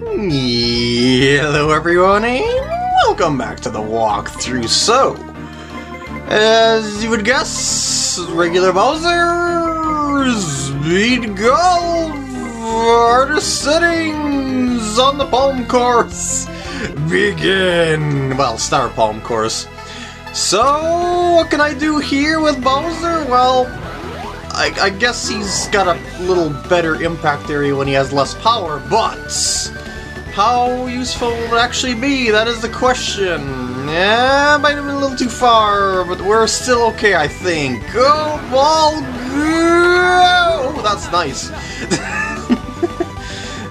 Hello everyone and welcome back to the walkthrough. So, as you would guess, regular Bowser, Speed Golf, artist settings on the palm course. Begin! Well, star palm course. So, what can I do here with Bowser? Well, I, I, guess he's got a little better impact area when he has less power, but how useful will it actually be? That is the question. Yeah, might have been a little too far, but we're still okay, I think. Go, ball, go! Oh, that's nice.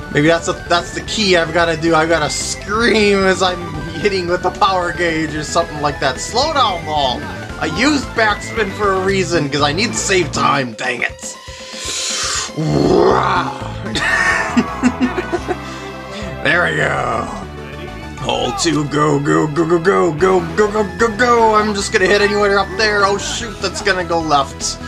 Maybe that's a, that's the key I've got to do. I've got to scream as I'm hitting with the power gauge or something like that. Slow down, ball. I used backspin for a reason, because I need to save time, dang it. there we go. Hold two, go, go, go, go, go, go, go, go, go, go. I'm just gonna hit anywhere up there. Oh shoot, that's gonna go left.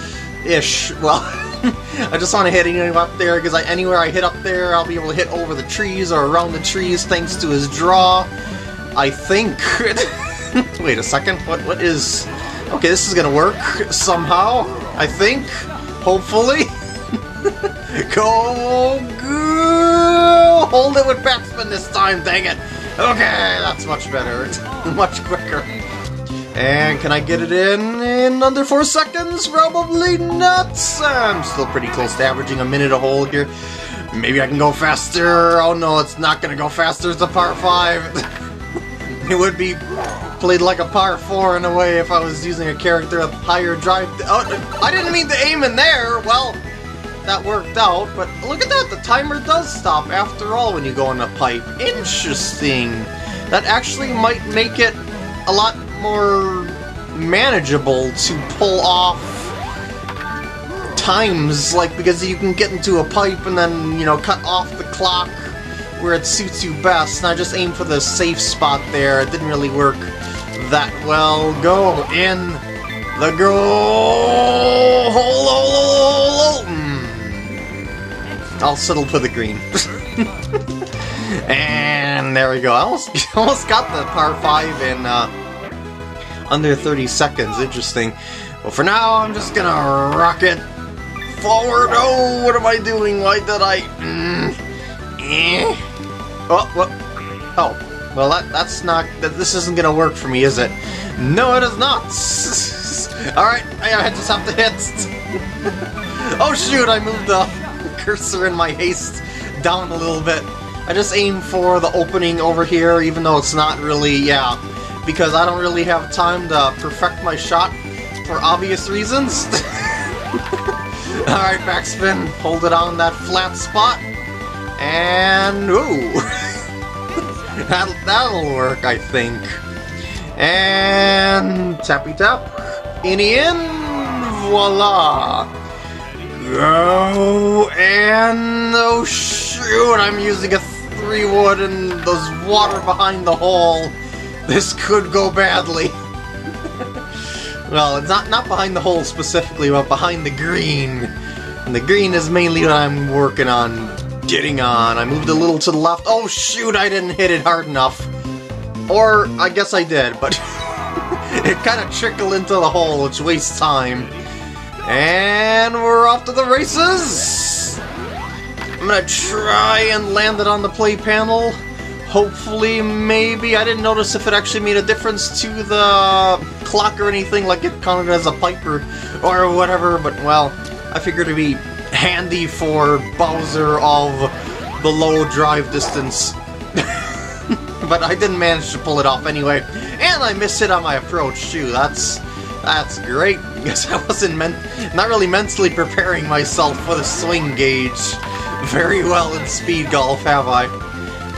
Ish. Well, I just want to hit anywhere up there, because anywhere I hit up there, I'll be able to hit over the trees or around the trees thanks to his draw. I think. Wait a second. What? What is... Okay, this is gonna work somehow, I think. Hopefully. go, go! Hold it with backspin this time, dang it! Okay, that's much better. much quicker. And can I get it in in under four seconds? Probably not. I'm still pretty close to averaging a minute a hole here. Maybe I can go faster. Oh no, it's not gonna go faster. It's a part five. it would be played like a par 4 in a way if I was using a character with higher drive... Oh, I didn't mean to aim in there! Well, that worked out, but look at that, the timer does stop after all when you go in a pipe. Interesting! That actually might make it a lot more manageable to pull off times, like, because you can get into a pipe and then, you know, cut off the clock where it suits you best, and I just aimed for the safe spot there. It didn't really work that well. Go in the goal. Mm. I'll settle for the green. and there we go. I almost, almost got the par 5 in uh, under 30 seconds. Interesting. But for now, I'm just gonna rocket forward. Oh, what am I doing? Why did I... Mm. Eh. Oh, what? Oh, well, that, that's not... That, this isn't gonna work for me, is it? No, it is not! Alright, I just have to hit! oh shoot, I moved the cursor in my haste down a little bit. I just aim for the opening over here, even though it's not really, yeah, because I don't really have time to perfect my shot for obvious reasons. Alright, backspin, hold it on that flat spot, and ooh! That'll, that'll work, I think. And tappy tap. In. Voila. Go and oh shoot! I'm using a three wood and there's water behind the hole. This could go badly. well, it's not not behind the hole specifically, but behind the green. And the green is mainly what I'm working on getting on. I moved a little to the left. Oh shoot, I didn't hit it hard enough. Or, I guess I did, but it kind of trickled into the hole, which wastes time. And we're off to the races! I'm gonna try and land it on the play panel. Hopefully, maybe. I didn't notice if it actually made a difference to the clock or anything, like it counted as a piper or whatever, but well, I figured it'd be handy for Bowser of the low drive distance. but I didn't manage to pull it off anyway. And I missed it on my approach too. That's that's great because I wasn't meant not really mentally preparing myself for the swing gauge very well in speed golf, have I?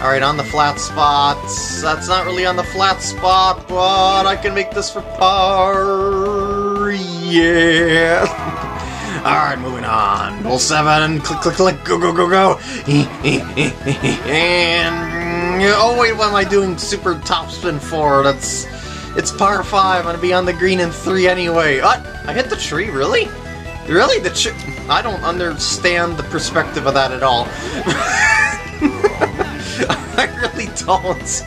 Alright, on the flat spots. That's not really on the flat spot, but I can make this for par. Yeah. Alright, moving on. Roll 7, click, click, click, go, go, go, go. and... Oh wait, what am I doing super topspin for? That's... It's par 5, I'm gonna be on the green in 3 anyway. What? I hit the tree, really? Really? The tree? I don't understand the perspective of that at all. I really don't.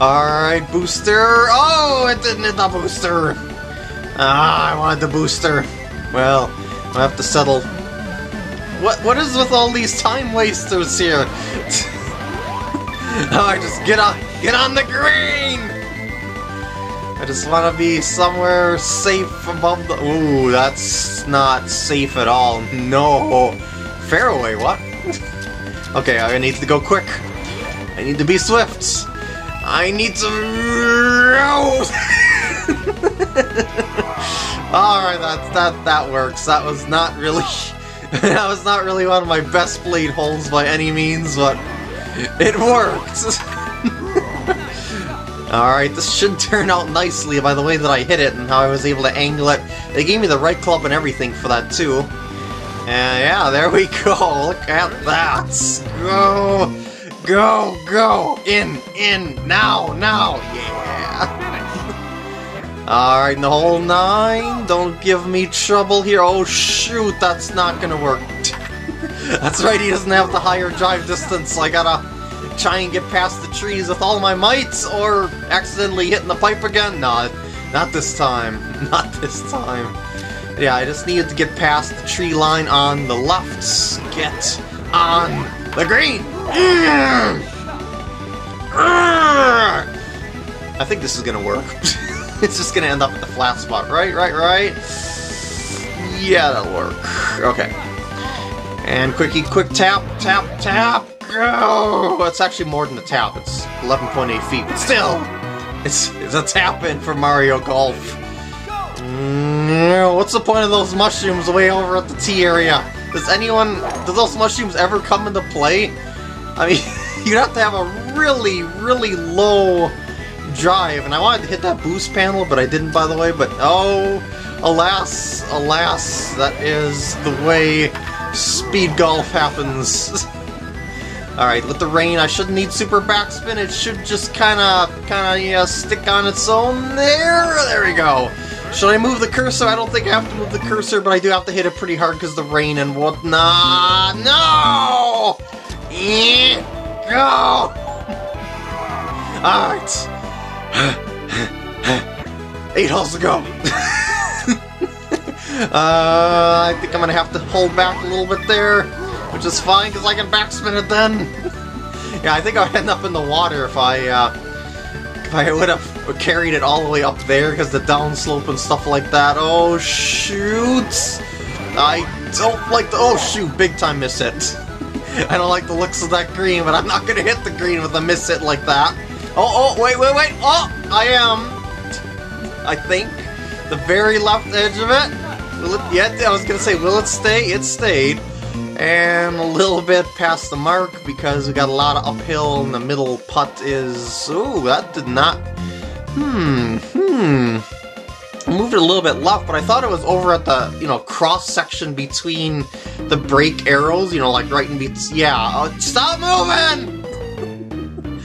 Alright, booster. Oh, it didn't hit the booster. Ah, I wanted the booster. Well, I have to settle. What What is with all these time wasters here? oh, I just get on, get on the green! I just want to be somewhere safe above the... Ooh, that's not safe at all. No. Fairway, what? okay, I need to go quick. I need to be swift. I need to... Alright, that, that, that works. That was not really... that was not really one of my best played holes by any means, but it worked. Alright, this should turn out nicely by the way that I hit it and how I was able to angle it. They gave me the right club and everything for that too. And yeah, there we go. Look at that. Go, go, go. In, in, now, now. Yeah. Alright, the whole nine. Don't give me trouble here. Oh shoot, that's not gonna work. that's right, he doesn't have the higher drive distance. So I gotta try and get past the trees with all my might, or accidentally hitting the pipe again? No, not this time. Not this time. Yeah, I just needed to get past the tree line on the left. Get on the green! I think this is gonna work. it's just gonna end up at the flat spot, right? Right, right? Yeah, that'll work. Okay. And quickie, quick tap, tap, tap! Go! It's actually more than a tap. It's 11.8 feet, but still, it's it's a tap in for Mario Golf. Mm, what's the point of those mushrooms way over at the tee area? Does anyone, do those mushrooms ever come into play? I mean, you'd have to have a really, really low drive, and I wanted to hit that boost panel, but I didn't, by the way, but oh, alas, alas, that is the way speed golf happens. Alright, with the rain, I shouldn't need super backspin. It should just kind of, kind of, yeah, stick on its own. There, there we go. Should I move the cursor? I don't think I have to move the cursor, but I do have to hit it pretty hard because the rain and whatnot. No! Eh, go! Alright. Eight holes to go. uh, I think I'm gonna have to hold back a little bit there which is fine because I can backspin it then. yeah, I think I'd end up in the water if I uh, if I would have carried it all the way up there because the downslope and stuff like that. Oh shoot! I don't like the oh shoot, big time miss hit. I don't like the looks of that green, but I'm not gonna hit the green with a miss hit like that. Oh oh wait wait wait oh I am. I think the very left edge of it. Will it? Yeah, I was gonna say will it stay? It stayed and a little bit past the mark because we got a lot of uphill and the middle putt is... Ooh, that did not... Hmm, hmm... I moved it a little bit left, but I thought it was over at the, you know, cross-section between the break arrows, you know, like right in between... Yeah, uh, stop moving!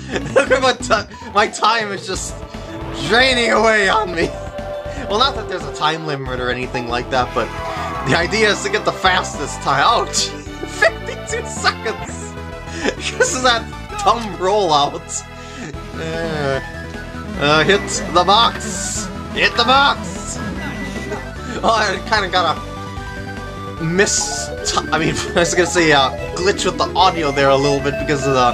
Look at my, my time is just draining away on me. Well, not that there's a time limit or anything like that, but the idea is to get the fastest time. Ouch! 52 seconds! Because of that dumb rollout. Uh, uh, hit the box! Hit the box! oh, I kind of got a miss. I mean, I was gonna say uh, glitch with the audio there a little bit because of the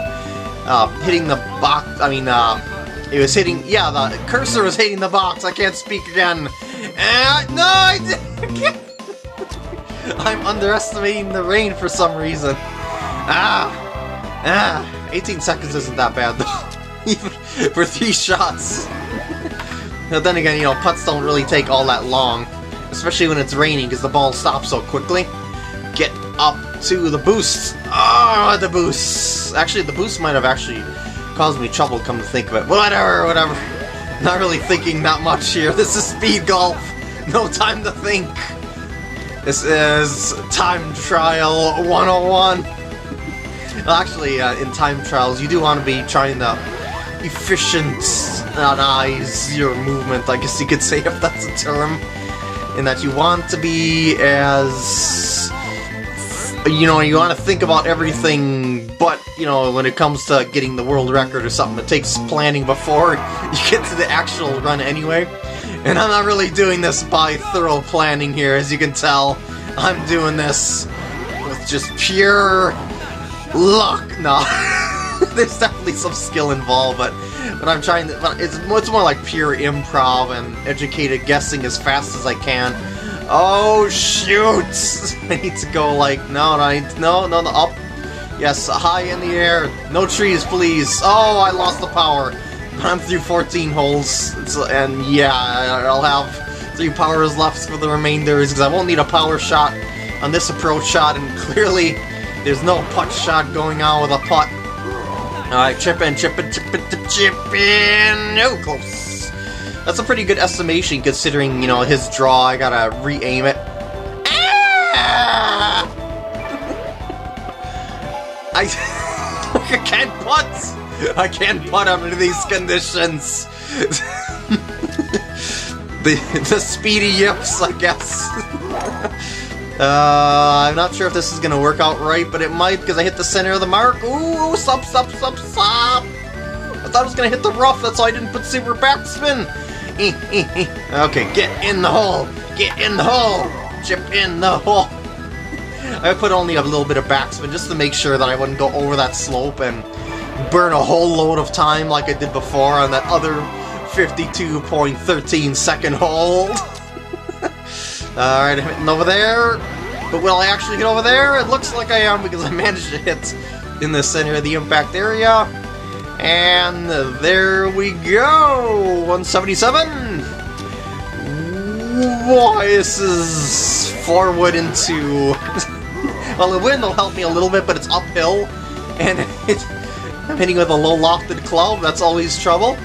uh, hitting the box. I mean, uh, it was hitting. Yeah, the cursor was hitting the box. I can't speak again. No, I didn't. I'm underestimating the rain for some reason. Ah! Ah! 18 seconds isn't that bad, though. Even for three shots. but then again, you know, putts don't really take all that long. Especially when it's raining, because the ball stops so quickly. Get up to the boost. Ah, the boost. Actually, the boost might have actually caused me trouble, come to think of it. Whatever, whatever. Not really thinking that much here. This is speed golf. No time to think. This is Time Trial 101. Well, actually, uh, in time trials, you do want to be trying to efficientize your movement, I guess you could say, if that's a term. In that you want to be as you know, you want to think about everything, but, you know, when it comes to getting the world record or something, it takes planning before you get to the actual run anyway. And I'm not really doing this by thorough planning here, as you can tell. I'm doing this with just pure luck. No, there's definitely some skill involved, but but I'm trying to. It's it's more like pure improv and educated guessing as fast as I can. Oh shoot! I need to go like no, no, no, no, no, up. Yes, high in the air. No trees, please. Oh, I lost the power. I'm through 14 holes, and yeah, I'll have three powers left for the remainders because I won't need a power shot on this approach shot, and clearly there's no putt shot going on with a putt. Alright, chip in, chip in, chip in, chip in. No, close. That's a pretty good estimation considering, you know, his draw. I gotta re-aim it. Ah! I, I can't putt! I can't putt under these conditions. the, the speedy yips, I guess. Uh, I'm not sure if this is gonna work out right, but it might because I hit the center of the mark. Ooh, stop, stop, stop, stop! I thought I was gonna hit the rough, that's why I didn't put super backspin. okay, get in the hole! Get in the hole! Chip in the hole! I put only a little bit of backspin just to make sure that I wouldn't go over that slope and burn a whole load of time like I did before on that other 52.13 second hold. Alright, I'm hitting over there. But will I actually get over there? It looks like I am because I managed to hit in the center of the impact area. And there we go! 177! Why, this is forward into... well, the wind will help me a little bit, but it's uphill. And it, Hitting with a low lofted club, that's always trouble.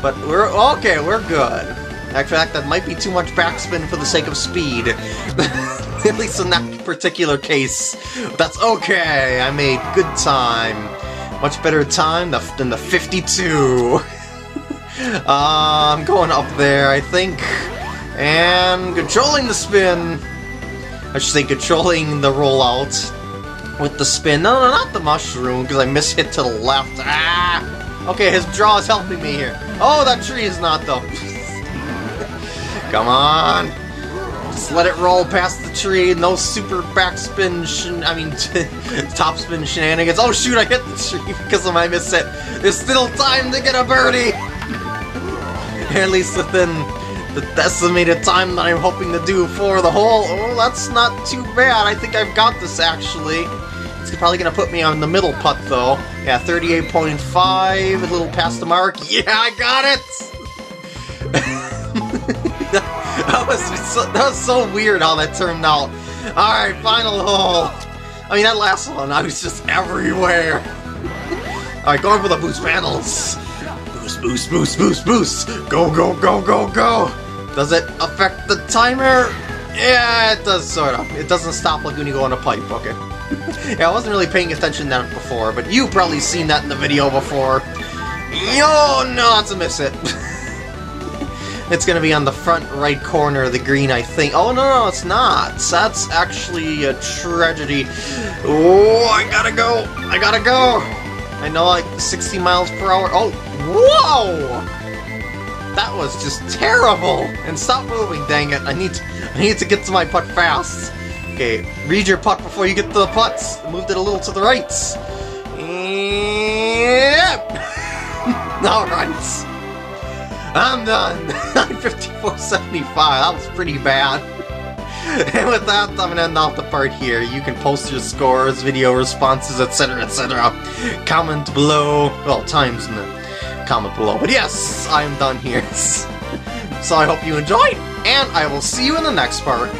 But we're... okay, we're good. In fact, that might be too much backspin for the sake of speed. At least in that particular case. That's okay, I made good time. Much better time than the 52. uh, I'm going up there, I think. And controlling the spin. I should say controlling the rollout with the spin. No, no, not the mushroom, because I mishit to the left. Ah! Okay, his draw is helping me here. Oh, that tree is not, though. Come on! Just let it roll past the tree, no super backspin, I mean, topspin shenanigans. Oh shoot, I hit the tree because of my mishit. There's still time to get a birdie! at least within the estimated time that I'm hoping to do for the hole. Oh, that's not too bad. I think I've got this, actually. It's probably going to put me on the middle putt, though. Yeah, 38.5, a little past the mark. Yeah, I got it! that was so, that was so weird how that turned out. All right, final hole. I mean, that last one, I was just everywhere. All right, going for the boost panels. Boost, boost, boost, boost, boost. Go, go, go, go, go. Does it affect the timer? Yeah, it does, sort of. It doesn't stop like when you go on a pipe, okay. yeah, I wasn't really paying attention to that before, but you've probably seen that in the video before. Yo, no, a miss it. It's gonna be on the front right corner of the green, I think. Oh, no, no, it's not. That's actually a tragedy. Oh, I gotta go. I gotta go. I know, like, 60 miles per hour. Oh, whoa! That was just terrible! And stop moving, dang it. I need to, I need to get to my putt fast. Okay, read your putt before you get to the putts. Moved it a little to the right. Yep. Alright. I'm done! 54.75, that was pretty bad. and with that, I'm gonna end off the part here. You can post your scores, video responses, etc., etc. Comment below. Well, times in the comment below. But yes, I'm done here. so I hope you enjoyed, and I will see you in the next part.